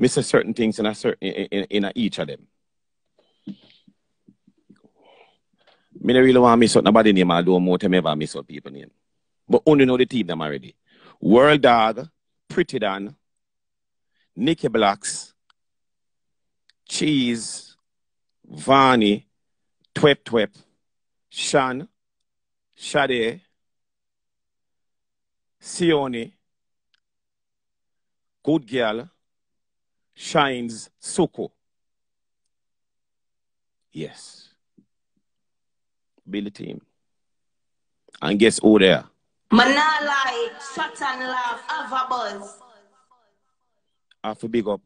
miss certain things in a certain in, in, in each of them. Me don't really want to miss out nobody name, I don't more time ever miss out people name. But only know the team them already. World Dog, Pretty Dan, Nicky Blacks, Cheese, Vani, Twep Twep, Shan, Shade, Sione, Good Girl, Shines, Soko. Yes. Billy team. And guess who there? Manalai, shut and laugh, have a buzz. I have to big up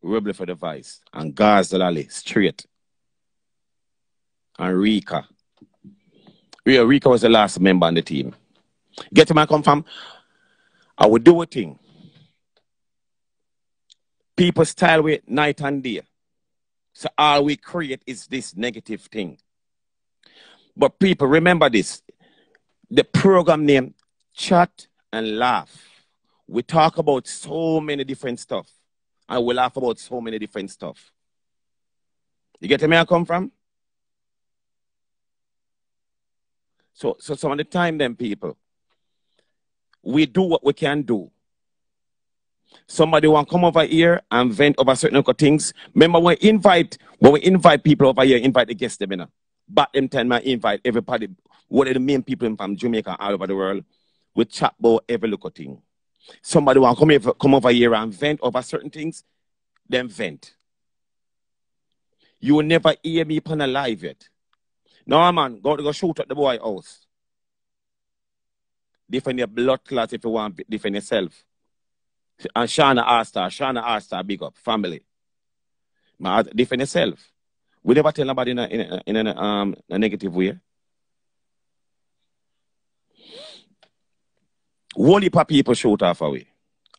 Rebel for the Vice and Gazalali straight. And Rika. Yeah, Rika was the last member on the team. Get to my come from? I would do a thing. People style with night and day. So all we create is this negative thing. But people, remember this. The program name, Chat and Laugh. We talk about so many different stuff. And we laugh about so many different stuff. You get where I come from? So, so some of the time, then people, we do what we can do. Somebody want come over here and vent over certain things. Remember, when we invite when we invite people over here, invite the guests them, you know. Back them time, I invite everybody, what are the main people from Jamaica all over the world. We chat about every little thing. Somebody want come, over, come over here and vent over certain things, then vent. You will never hear me upon alive live yet. No, man, go, go shoot at the boy house. Defend your blood clot if you want defend yourself. And Shana Asta, Shana Asta, big up, family. Man, defend yourself. We never tell nobody in a, in a, in a, um, a negative way. One heap people shoot off away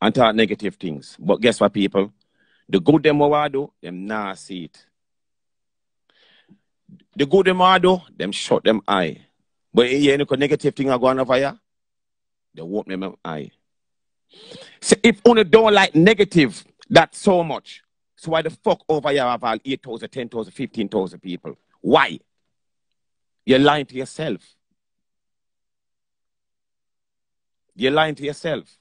and talk negative things. But guess what, people? The good them what do, them nah see it. The good them what do, them shut them eye. But you any negative thing are going over here, they won't them eye. So if only don't like negative that so much, so why the fuck over here have all 8,000, 10,000, 15,000 people? Why? You're lying to yourself. You're lying to yourself.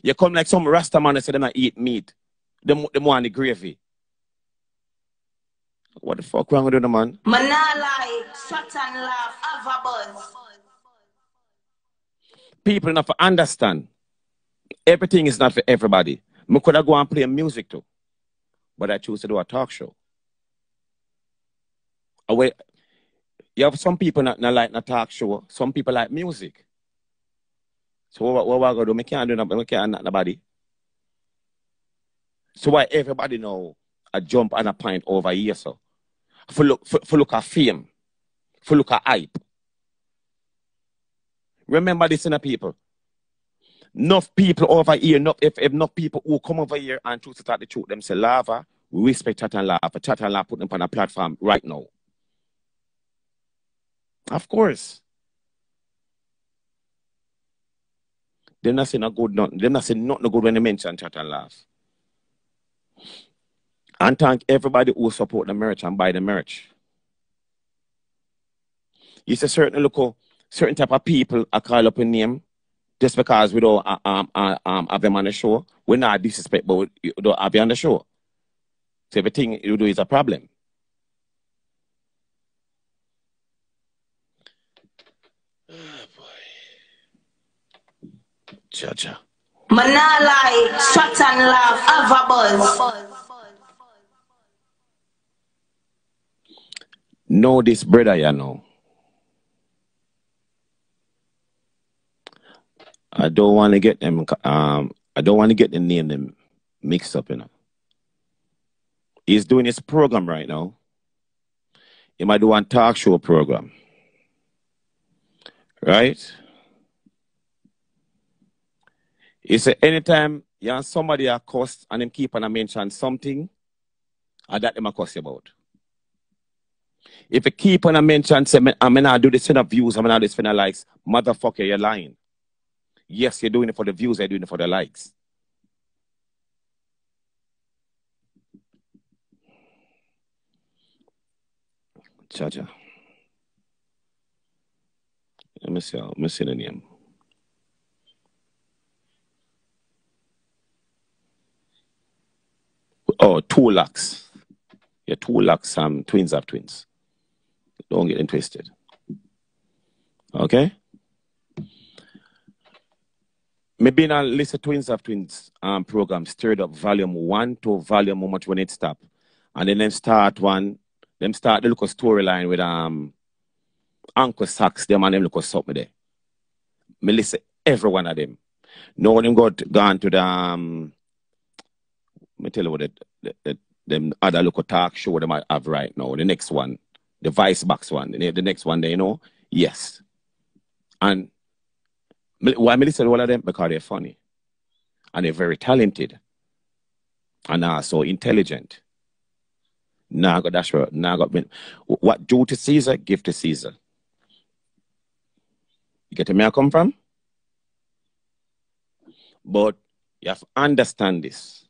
You come like some Rasta man and say them not eat meat. Them, them want the gravy. What the fuck wrong with the man? Man nah lie, shut and laugh, have a buzz. People enough understand. Everything is not for everybody. Me could have go and play music too. But I choose to do a talk show. Away, you have some people not, not like a talk show. Some people like music. So what, what, I gonna do? Me can't do nothing. Me can't nobody. So why everybody know a jump and a point over here, so for look for, for look at fame, for look at hype. Remember this in the people. Enough people over here, enough if, if enough people who come over here and choose to start the truth, them say lava, we respect chat and laugh. Chat and laugh put them on a platform right now. Of course. They're not saying a good nothing. They're not saying nothing good when they mention chat and laugh. And thank everybody who support the merch and buy the merch. You see certain local, certain type of people I call up a name just because we don't uh, um, uh, um, have them on the show. We're not disrespect, but we don't have you on the show. So everything you do is a problem. Oh boy. Jaja. Man nah shut and laugh, have a buzz. Know this brother, you know. I don't want to get them. Um, I don't want to get the name them mixed up, you know. He's doing his program right now. He might do one talk show program, right? He said anytime you somebody a cost and them keep on a mention something, I that them a cost you about. If you keep on a mention, say, I'm not do this the views, I'm not do this the likes, motherfucker, you're lying. Yes, you're doing it for the views, you're doing it for the likes. Chacha. Let me see, let me see the name. Oh, two lakhs. Yeah, two lakhs. Um, twins are twins. Don't get interested. Okay? Maybe now listen twins of twins um program stirred up volume one to volume much when it stop. And then them start one, them start the look storyline with um Uncle Sax, them and them look something there. Me listen every one of them. No one them got gone to the um me tell you what the, the, the them other local talk show them I have right now. The next one, the Vice Box one, the, the next one there, you know, yes. And why me listen to all of them? Because they're funny. And they're very talented. And are so intelligent. Now I got that's right. Now got what due to Caesar, give to Caesar. You get where I come from? But you have to understand this.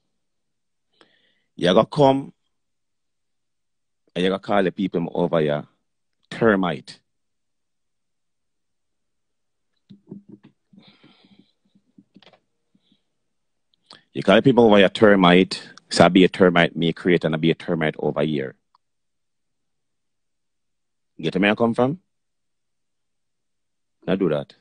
You gotta come and you gotta call the people over here termite. You call people over a termite, so I be a termite, me create and I be a termite over here. Get where I come from? Now do that.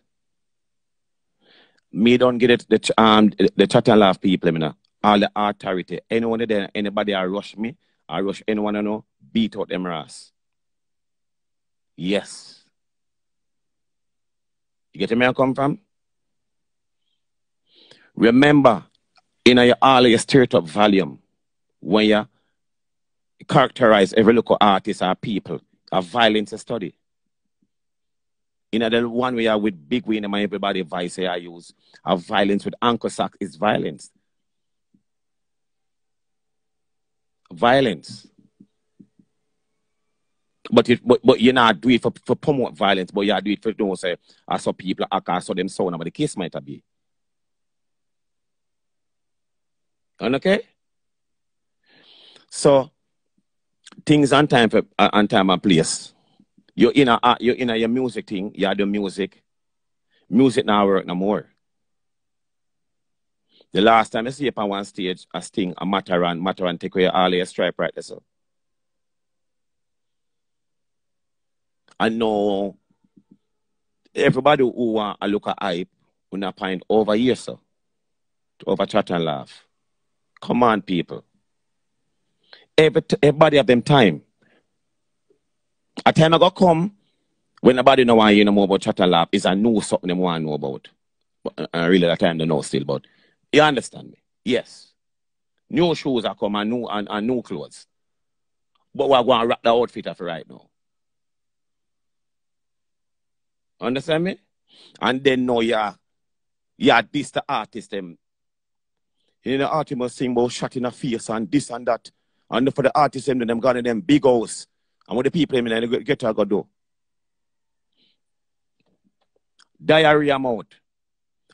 Me don't get it, the, um, the chat and laugh people, you know, all the authority. Anyone there, anybody I rush me, I rush anyone I know, beat out them ass. Yes. You get where I come from? Remember, in your all your stirred up volume, when you characterize every local artist or people, a violence study. In the one where with big win and everybody vice I use, a violence with Uncle Sack is violence. Violence. But, it, but but you not do it for, for promote violence, but you do it for don't say uh, I saw people I saw them so but the case might be. Okay? So things on time for uh, on time and place. You're in a uh, you're in a your music thing, you do music. Music now work no more. The last time I see up on one stage, a sting, a Matterhorn, Matterhorn take away all your stripe right there. So. I know everybody who want a look at hype will not find over here, so. To over chat and laugh. Come on, people. Every everybody have them time. A time I got come when nobody know why you know more about and laugh is I know something them want to know about. But uh, uh, really that time they know still, but you understand me? Yes. New shoes are come and new and, and new clothes. But we're going to wrap the outfit off right now. Understand me? And then know yeah, yeah, this the artist them you know, the artist sing about shot in the face and this and that. And for the artists, them, them got in them big house. And what the people in the get to go do. Diarrhea mouth.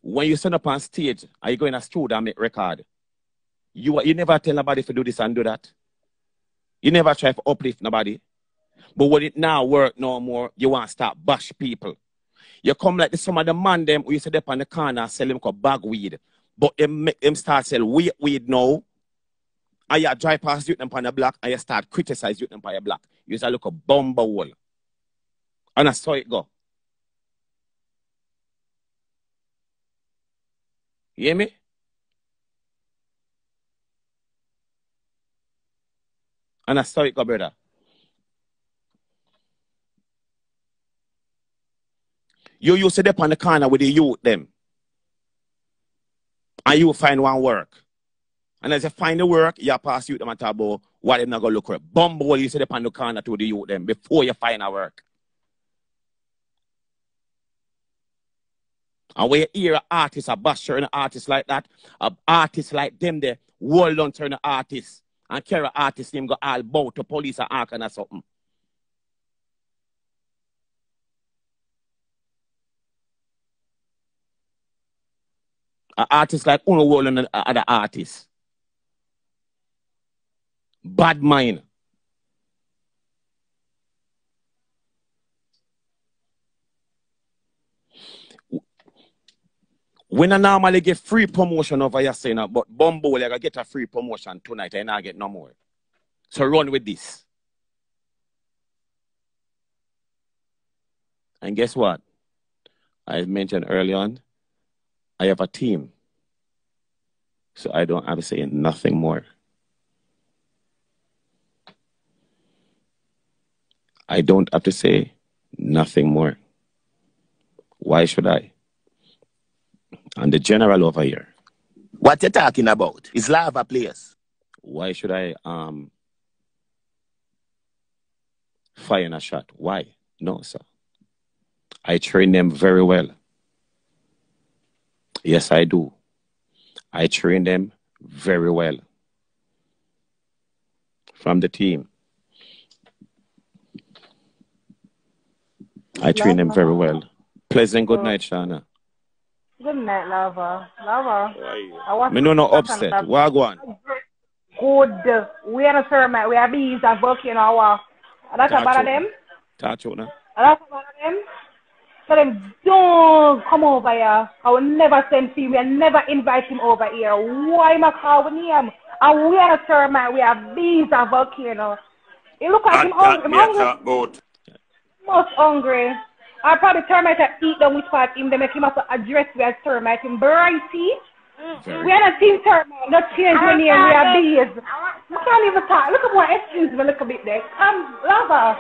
When you stand up on stage, are you going to studio and make record? You, you never tell nobody to do this and do that. You never try to uplift nobody. But when it now work no more, you want to start bash people. You come like this, some of the man them who used to dip on the corner and sell selling bag weed. But him start sell weed weed now. And you drive past youth them on the block and you start criticize youth them on block. You just look a bomber wall. And I saw it go. You hear me? And I saw it go, brother. You used to dip on the corner with the youth them and you find one work. And as you find the work, you pass you them and talk about what they're not to look for. Bumble, you sit up on the corner to the youth them before you find a work. And when you hear an artist, a basher an artist like that, an artist like them there, world on turn an artist, and carry an artist name go all bout to police and arc and something. An artist like Uno Wall and other artists. Bad mind. When I normally get free promotion over here saying that, but Bumbo like I get a free promotion tonight, and I get no more. So run with this. And guess what? I mentioned early on, I have a team. So I don't have to say nothing more. I don't have to say nothing more. Why should I? And the general over here. What you're talking about? Is lava place. Why should I um fire a shot? Why? No, sir. I train them very well. Yes, I do. I train them very well. From the team. I train them very well. Pleasant good oh. night, Shana. Good night, Lava. Lava. I want Me no no upset. Wagwan. Good. We are a sermon. We are bees and volcano. Wow. That's about them. Touch now. That's about them. So them don't come over here. I will never send him. We will never invite him over here. Why am I calling him? And we are a sermon. We are bees and volcano. It look like him hungry. Him hungry. most hungry. I probably termite and eat them with part him. They make him have to address me as termite. Him brighty. Very We are not team termite. Not change when here. We are bees. I can't even talk. Look at what excuse me a little bit there. Come, lava.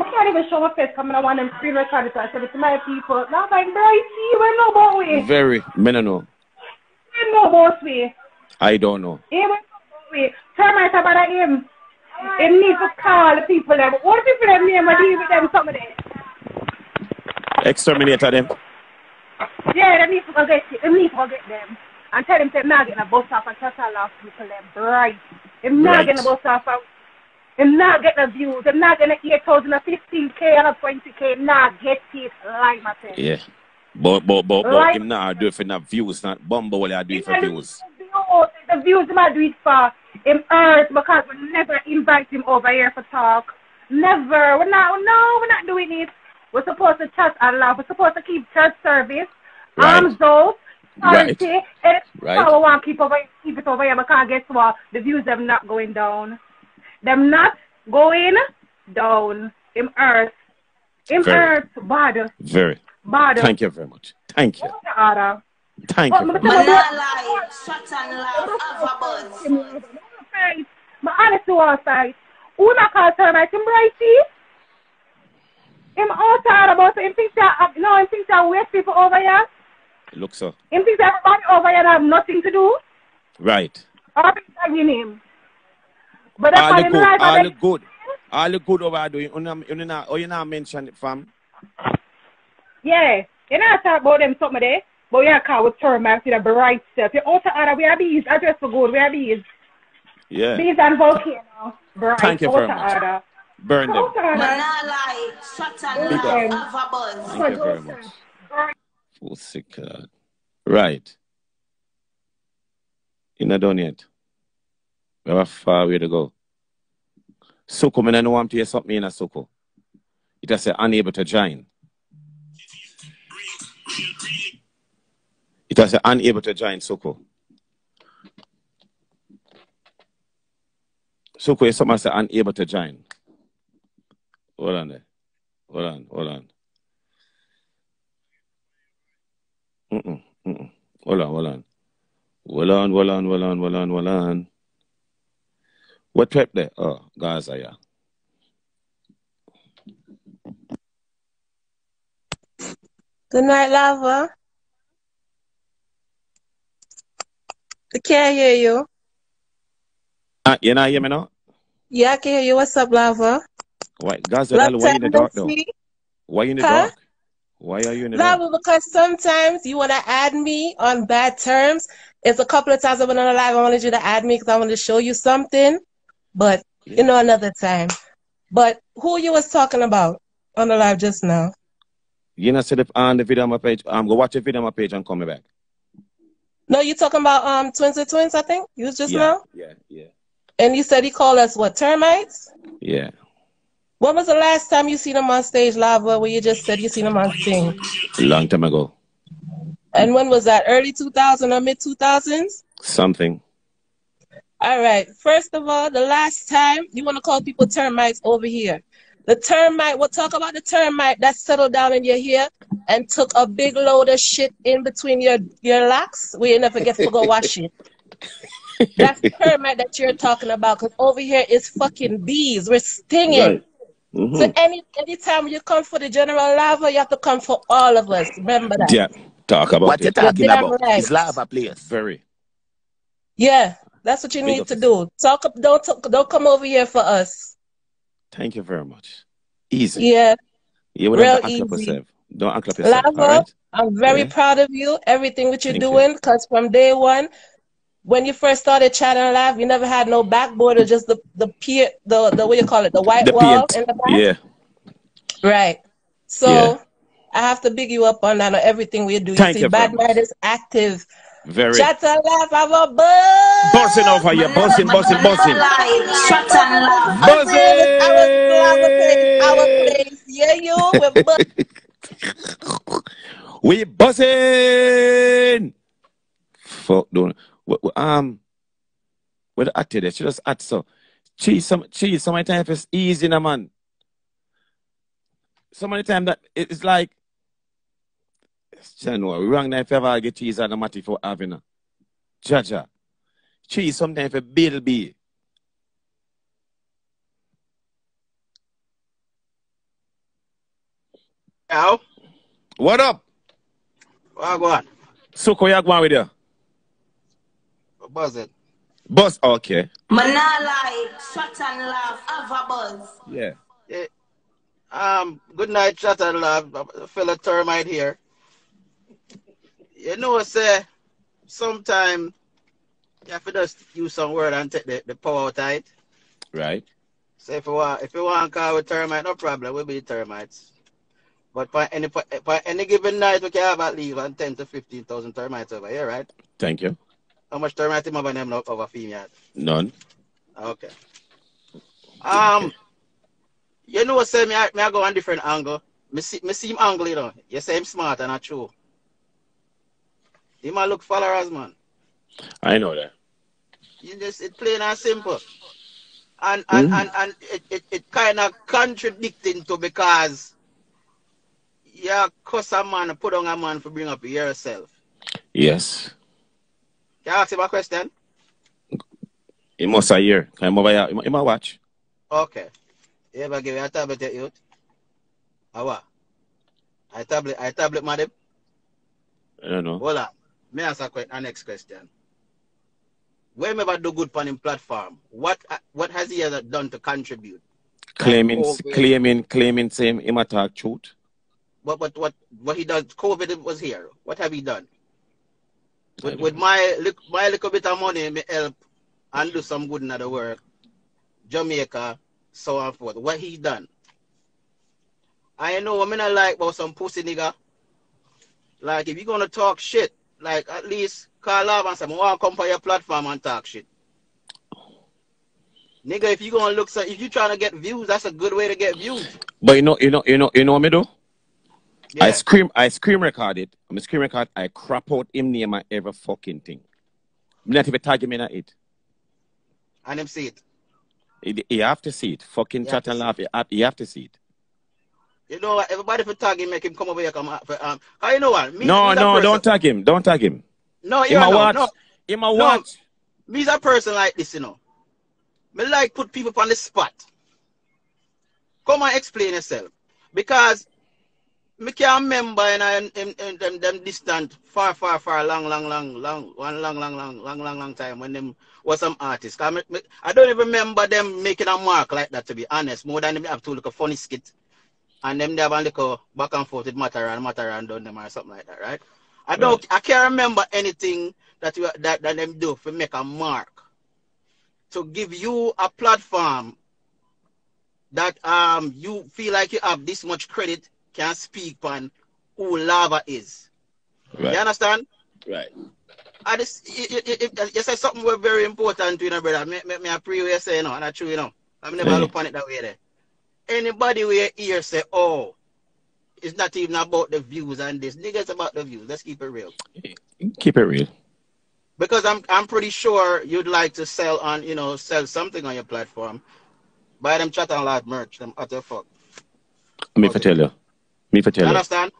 I can't even show my face coming of them screen recorders. So I said it to my people. Lava, I'm brighty. We know about we. Very. Me no know. We know about we. I don't know. He went away. Termite about him. Him need to call the people them. What the people them name and deal with them some of them. Exterminator them. Yeah, they need to go get it. They need to go get them. And tell them to not get a bus off and all off people them. Right. Them not Right. getting a bus off and them not get the views. Them not getting 8,000 or 15k and a 20k. Not get it like my friend. Yeah. But but but, but Right. him not do it for not views, not Bumbo will I do it for views. The views, the him a do it for him earth because we never invite him over here for talk. Never. We're not, no, we're not doing it. We're supposed to chat and laugh. We're supposed to keep church service. Right. Arms out. Right. Charity. And Right. we want to keep, over, keep it over here because guess what? The views are not going down. Them not going down. in earth. In Very. earth. Bad. Very. Bad. Thank you very much. Thank you. Order. Thank you. me very tell you, Man, I lie. Shut and laugh. Have a buzz. Right. But honest to our side, who not call termite him brighty? Him outside about him thinks that uh, no, him thinks that waste people over here. Look so. Him thinks that everybody over here have nothing to do. Right. Or be tagging him. But that's All why the good. right All and the good. All the good over there doing. You know, you know, oh, you not mention it, fam. Yeah. You know I talk about them something there. But we are called with termites with a bright stuff. You outside order, we are bees. Address for good, we have bees. Yeah. Bees and volcano. Bright. Thank you very much. order. Burn them. Outside order. Man, I lie. Shut and Big up. Have a buzz. Thank you very much. Full sick. uh, Right. You're not done yet. We have a far way to go. Soko, me no want to hear something in a Soko. It has say unable to join. It has say unable to join Soko. Soko, is someone say unable to join. Hold on there. Hold on, hold on. Mm-mm, mm-mm. Hold on, hold on. Hold on, hold on, hold on, hold on, hold on. What trip there? Oh, Gaza, yeah. Good night, Lava. I can't hear you. Ah, you not hear me now? Yeah, I can hear you. What's up, Lava? Why, Gaza, why you in the dark though? Why you in the Huh? dark? Why are you in the dark? Lava, because sometimes you want to add me on bad terms. It's a couple of times I've been on a live. I wanted you to add me because I wanted to show you something, but you know, another time. But who you was talking about on the live just now? You not see the, on the video on my page? I'm go watch the video on my page and come back. No, you talking about um twins and twins? I think you was just yeah, now, yeah, yeah, and you said he called us what termites? yeah. When was the last time you seen him on stage, Lava? Where you just said you seen him on stage? Long time ago. And when was that? Early 2000 or mid 2000s? Something. All right. First of all, the last time you want to call people termites over here. The termite, we'll talk about the termite that settled down in your hair and took a big load of shit in between your, your locks where you never get to go wash it. That's the termite that you're talking about because over here is fucking bees. We're stinging. Right. Mhm. So any anytime you come for the general lava, you have to come for all of us. Remember that. Yeah. Talk about What you it. talking about? right. It's lava place. Very. Yeah, that's what you Big need to do. Talk up, don't talk, don't come over here for us. Thank you very much. Easy. Yeah, You real have to act up easy. yourself. Don't act up yourself. Lava, right. I'm very Yeah. proud of you. Everything what you're Thank doing, because from day one, when you first started chatting live, you never had no backboard or just the the pier, the the what you call it, the white The wall in the back. Yeah. Right. So Yeah. I have to big you up on that on everything we do. Thank you see, you Bad. Mind is active. Very. Shut and laugh, have a buzz. Buzzing over here. Buzzing, buzzing, buzzing. Like shut and laugh. Buzzing. Our place, our place. Yeah, you. We're buzz- We buzzing. Fuck, don't. wh- wh- Um, with the actor there, she just act so. Cheese, some cheese. So many times it's easy, na man. So many times that it's like. You know, we wrong now if you ever get cheese on the matty for having a. Jaja. Cheese sometimes a bill be. Ow. What up? What go on? Suko, you going with you? What buzz it? Buzz, okay. Man not shut and laugh. Have a buzz. Yeah. Yeah. Um, good night, chat and love. Fellow termite here. You know, say, sometime you have to just use some word and take the, the power out of it. Right. So if you want, if you want to call with termite, no problem. We'll be termites. But for any for, for any given night, we can have at least one 10 to 15,000 termites over here, right? Thank you. How much termites you have on them over female? None. Okay. Um, you know, say me, I, me I go on different angle. Me see, me see him angle, you know. You say him smart and not true. He might look followers, man. I know that. You just it plain and simple. And and Mhm. and, and it, it, it kind of contradicting to because you cuss a man, put on a man for bring up yourself. Yes. Can I ask him a question? He must a year. Can I move here? He might watch. Okay. You ever give you a tablet to youth? Or what? I tablet, I tablet, madam. I don't know. Hold on. May I ask a, que- a next question? Whoever do good on him platform, what uh, what has he ever done to contribute? Claiming, COVID. claiming, claiming, same him attack truth. What what what what he does? COVID was here. What have he done? With, with my my little bit of money, me help and do some good in the work. Jamaica, so on forth. What he done? I know what I not like about some pussy nigga. Like if you're gonna talk shit, like at least call up and say, I want to come for your platform and talk shit. Nigga, if you gonna look so if you trying to get views, that's a good way to get views. But you know, you know, you know, you know what me do? I scream, I scream record it. I'm a scream record. I crap out him name and every fucking thing. Me not even tag him in it. And him see it. You- have to see it. Fucking You chat and laugh. You have, you have to see it. You know what? Everybody for tag him, make him come over here. Come for, um. How you know what? Me, No, no, person- don't tag him. Don't tag him. No, you know, watch. no. A No. watch. Me's a person like this, you know. Me like put people on the spot. Come and explain yourself, because me can't remember in, in, in, in them, them distant, far, far, far, long, long, long, long, one long, long, long, long, long, long time when them was some artists. me, I don't even remember them making a mark like that, to be honest. More than them have to look a funny skit. And them they have a little back and forth with Matterhorn, Matterhorn done them or something like that, right? I don't, I can't remember anything that you that, that them do to make a mark. To give you a platform that um you feel like you have this much credit can speak on who lava is. Right. You understand? Right. I just you, you, you, said something was very important to you know, brother. Me, me, me I pray you say you know, and I true, you know. I never Mm. look on it that way there. Anybody where here say, oh, it's not even about the views and this. Niggas about the views. Let's keep it real. Keep it real. Because I'm I'm pretty sure you'd like to sell on, you know, sell something on your platform. Buy them chat and live merch, them utter fuck. Me for tell you. Me for tell You understand?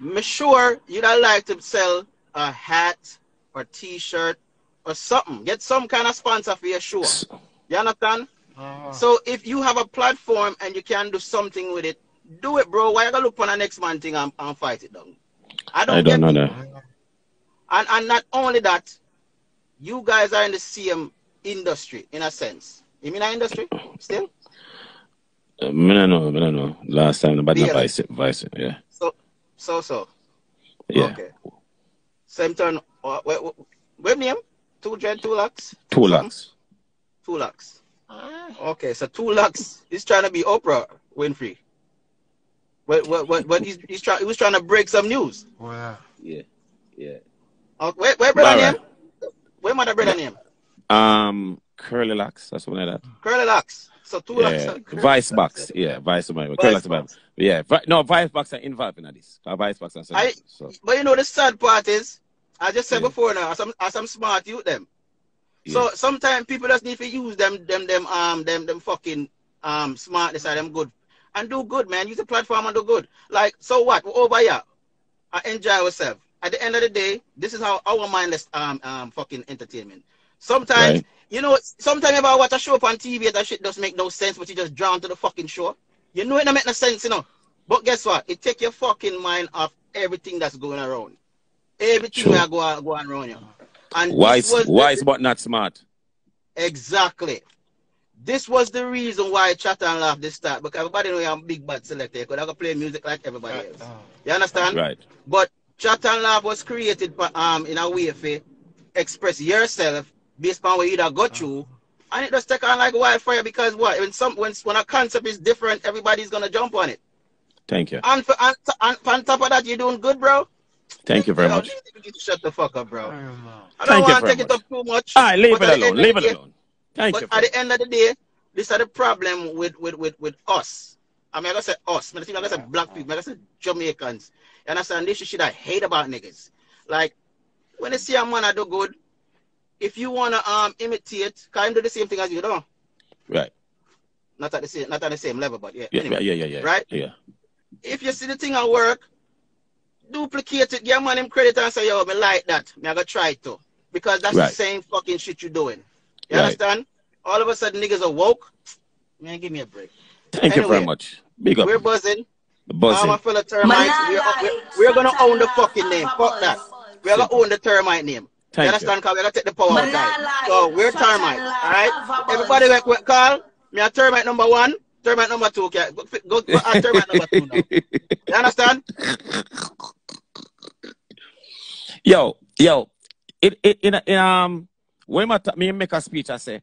Me sure you'd like to sell a hat or t-shirt or something. Get some kind of sponsor for your show. You understand? So if you have a platform and you can do something with it, do it, bro. Why you gonna look for the next man thing and, and fight it down? I don't, I don't know it. that. And and not only that, you guys are in the same industry in a sense. You mean a industry still? Uh, Me don't know. Me don't know. Last time, nobody Yeah. vice it. Vice it. Yeah. So so so. Yeah. Okay. Same turn. Uh, what, what, what name? Two dread, two lakhs. Two something? lakhs. Two lakhs. Okay, so two lakhs. He's trying to be Oprah Winfrey. What what what? what he's he's trying. He was trying to break some news. Wow. Yeah. Yeah. Uh, where where brother Alright. name? Where mother brother name? Um, curly locks. That's one of that. Curly locks. So two lakhs. Yeah. Vice box. Yeah. Vice box. Curly Vice locks. box. about- Yeah. Vi- no, vice box are involved in this. Uh, Vice box and so. I- so But you know the sad part is, I just said Yeah. before now, some are some smart youth them. Yeah. So sometimes people just need to use them them them um them them fucking um smartness and them good and do good, man. Use the platform and do good. Like so what? We're over here. I enjoy ourselves. At the end of the day, this is how our mindless um um fucking entertainment. Sometimes Right. you know, sometimes if I watch a show up on TV that shit doesn't make no sense, but you just drown to the fucking show. You know it don't make no sense, you know. But guess what? It take your fucking mind off everything that's going around. Everything True. that go go on around you. And this wise, was the- wise, but not smart. Exactly. This was the reason why Chat and Laugh this start because everybody know I'm big bad selector because I can play music like everybody else. You understand? Right. But Chat and Laugh was created for, um in a way for express yourself based on what you that got through. And it just take on like wildfire because what when some when when a concept is different, everybody's gonna jump on it. Thank you. And for and, and on top of that, you're doing good, bro. Thank you very much. you need to shut the fuck up, bro. I don't you want to very take it up too much. All right, leave it alone. Leave it day- alone. Thank but you. at the end of the day, this is the problem with with with, with us. I mean, I say us. I mean, I say black people. I say Jamaicans. You understand? This is shit I hate about niggas. Like when they see a man I do good, if you wanna um imitate, can do the same thing as you do. Right. Not at the same, not at the same level, but yeah. Yeah, anyway. yeah, yeah, yeah, yeah. Right? Yeah. If you see the thing at work, duplicate it, give man him credit and say, yo, me like that. Me I gotta try it too. Because that's Right. the same fucking shit you doing. You Right. understand? All of a sudden niggas are woke. Man, give me a break. Thank you very much. Big up. We're buzzing. Buzzing. I'm a fellow termites. We're, we're, we're gonna own the fucking name. Fuck that. We're gonna own the termite name. Thank you understand? Cause we're gonna take the power Man, outside. So we're such a termite. Alright? Have a buzz. Everybody like what call? Me a termite number one, termite number two. Okay? Go, go, go at termite number two now. You understand? Yo, yo, it, it, in, in, um, when I me make a speech, I say,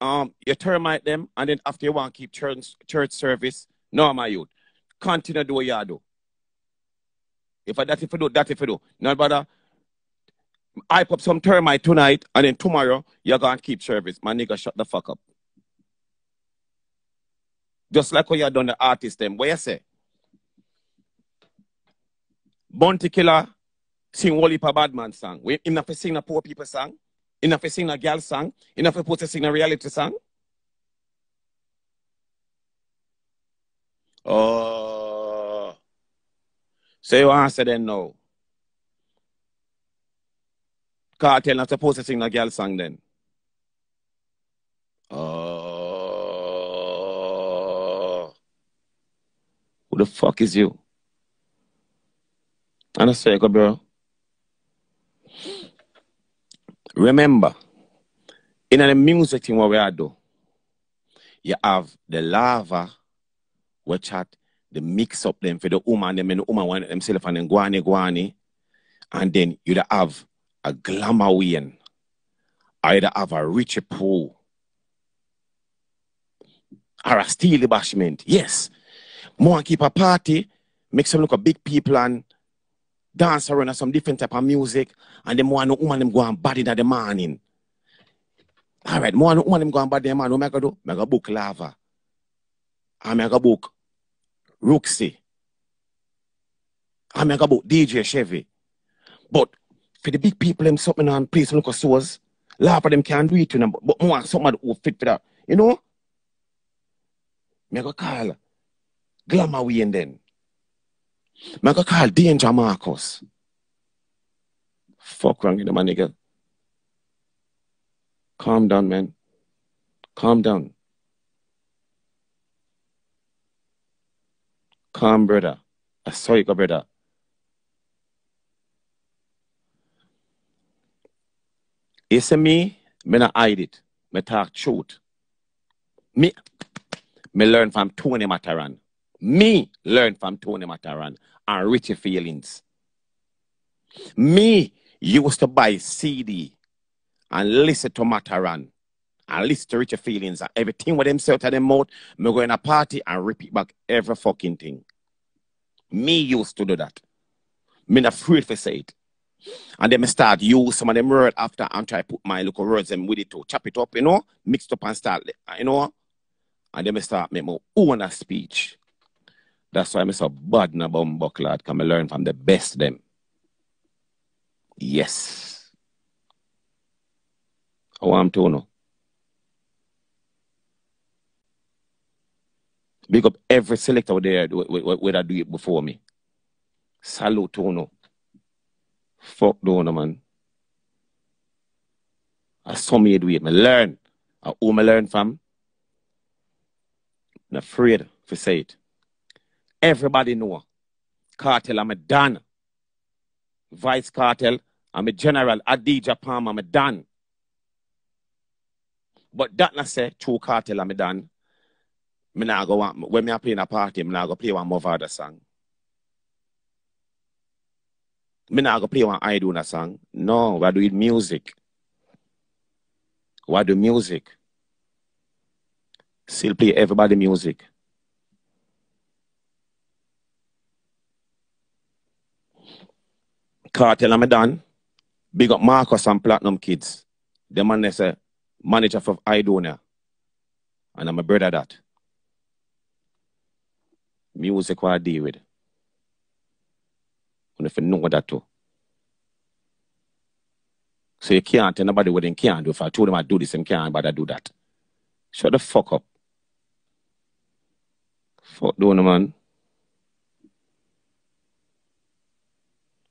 um, you termite them, and then after you want keep church, church service, no, my youth, continue do what you do. If I that if you do, that if you do. No bother. I pop some termite tonight, and then tomorrow you're gonna keep service. My nigga, shut the fuck up. Just like what you done the artist them. What you say? Bounty Killer sing Wally Pa Badman song. We enough to sing a poor people song. Enough to sing a girl song. Enough to put sing a reality song. Oh. So you answer then no. Kartel not supposed to sing a girl song then. Oh. Who the fuck is you? And I say, bro. Remember, in the music thing what we are do, you have the lava, which chat, the mix up them for the woman, them and the woman want themselves and then guani guani, eh? and then you have a glamour win, either have a rich pool, or a steely bashment. Yes, more keep a party, make some look a big people and dance around some different type of music, and them want no woman them go and bad in the morning. All right, more no woman them go and bad the morning. What I do? I go book lava. I'm gonna book Rooksy. I'm about DJ Chevy. But for the big people, them something on place look stores, laugh of them can't do it to them, but, more somebody who fit for that. You know? Me go call Glamour Wayne then. Me go call Danger Marcus. Fuck wrong with my nigga. Calm down, man. Calm down. Calm, brother. I saw you go, brother. You see me, me not hide it. Me talk truth. Me, me learn from Tony Matterhorn. Me learn from Tony Matterhorn and Richie Feelings. Me used to buy CD and listen to Matterhorn and listen to Richie Feelings and everything with them out of them mouth. Me go in a party and repeat back every fucking thing. Me used to do that. Me not afraid to say it. And then me start use some of them words after and try put my local words them with it to chop it up, you know, mixed up and start, you know. And then me start make my own speech. That's why I'm so bad in a bumbuck lad, can I learn from the best them. Yes. I want to know. Big up every selector there I do it before me. Salute to no. Fuck down, man. I saw me do it. I learn. I who I learn from. I'm afraid to say it. Everybody know. Kartel, I'm a done. Vybz Kartel, I'm a general. Adidja Palm, I'm a done. But that not say true Kartel, I'm a done. Me nah go want, when me a play in a party, me nah go play one Mavado song. Me nah go play one Idonia song. No, we're doing music. We do music. Still play everybody music. Kartel I'm done. Big up Marcus and Platinum Kids. The man is a manager for Idonia. And I'm a brother that. Music what I deal with. And if you know that too. So you can't tell nobody what they can't do. If I told them I do this and can't, but I do that. Shut the fuck up. Fuck doing man.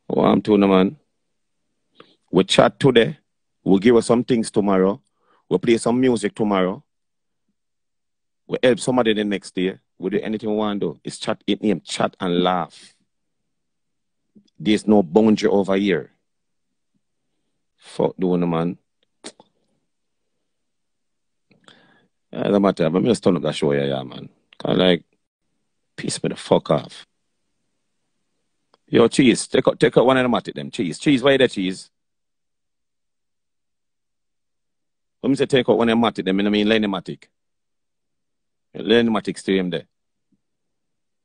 What I'm man. We chat today. We'll give us some things tomorrow. We'll play some music tomorrow. We'll help somebody the next day. We'll do anything we want to do. It's chat, it name, chat and laugh. There's no boundary over here. Fuck doing, man. Yeah, doesn't matter. But I'm just turn up that show, yeah, yeah, man. Kind of like, piece me the fuck off. Yo, cheese. Take out, take out one of them at it, them. Cheese. Cheese, why the cheese? When me say take out one of them at it, them, I mean Lenematic. Lenematic stay him there.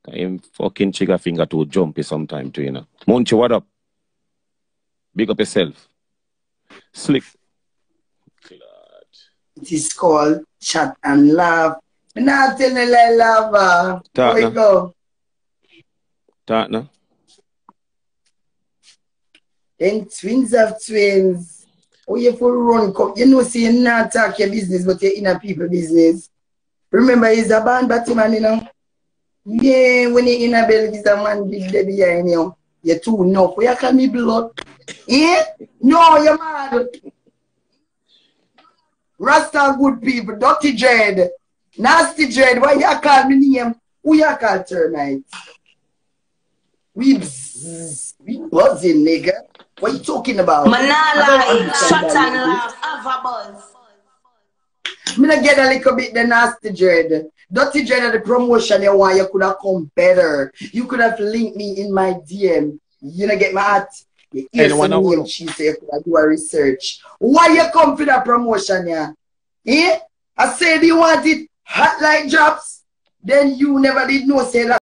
Him fucking trigger finger too jumpy sometime too, you know. Munchie, what up? Big up yourself. Slick. It is called Chat and Love. Me not tell you like lava. Talk Where now. you go? Talk now. Then twins of twins. Oh, you full run. Come. You know, see, you not talk your business, but you're in a people business. Remember, he's a band Batman, you know. Yeah, when you're in a bell, he's a man big there behind you. You're too enough. Where call me blood? Eh? No, you're mad. Rasta good people, dirty dread, nasty dread. Why you call me name? Who you call termite? We bzz, we buzzing, nigga. What are you talking about? Man, nah I don't lie. understand Shut and laugh. Have a buzz. Me not get a little bit the nasty dread. Dirty dread of the promotion you want, you could have come better. You could have linked me in my DM. You know, get my heart. You hear Anyone some know name, who? she say you could have do a research. Why you come for that promotion, yeah? Eh? I said you want it hot like drops. Then you never did know say that